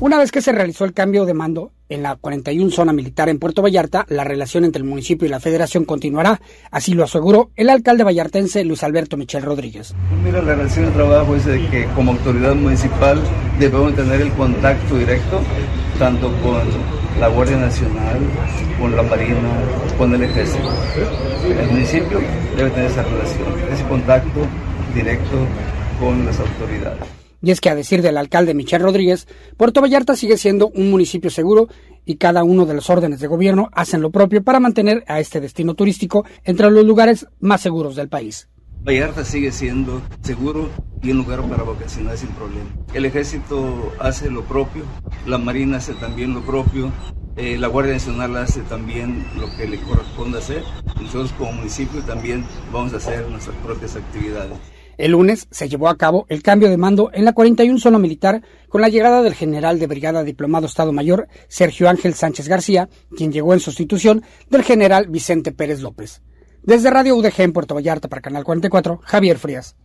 Una vez que se realizó el cambio de mando en la 41 zona militar en Puerto Vallarta, la relación entre el municipio y la federación continuará, así lo aseguró el alcalde vallartense Luis Alberto Michel Rodríguez. Pues mira, la relación de trabajo es de que como autoridad municipal debemos tener el contacto directo tanto con la Guardia Nacional, con la Marina, con el Ejército. El municipio debe tener esa relación, ese contacto directo con las autoridades. Y es que a decir del alcalde Michel Rodríguez, Puerto Vallarta sigue siendo un municipio seguro y cada uno de los órdenes de gobierno hacen lo propio para mantener a este destino turístico entre los lugares más seguros del país. Vallarta sigue siendo seguro y un lugar para vacacionar sin problema. El ejército hace lo propio, la marina hace también lo propio, eh, la Guardia Nacional hace también lo que le corresponde hacer. Nosotros como municipio también vamos a hacer nuestras propias actividades. El lunes se llevó a cabo el cambio de mando en la 41 zona militar con la llegada del general de brigada diplomado Estado Mayor Sergio Ángel Sánchez García, quien llegó en sustitución del general Vicente Pérez López. Desde Radio UDG en Puerto Vallarta para Canal 44, Javier Frías.